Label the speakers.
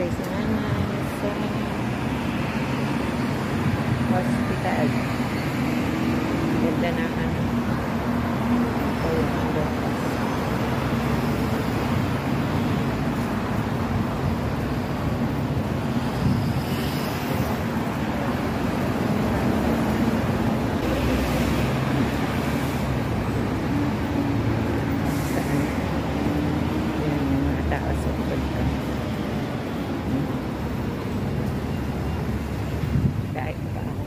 Speaker 1: Grace Nana, Sam, Hospital. Ganda na ano. Ito yung ang bukas. Saan? Okay. Bye.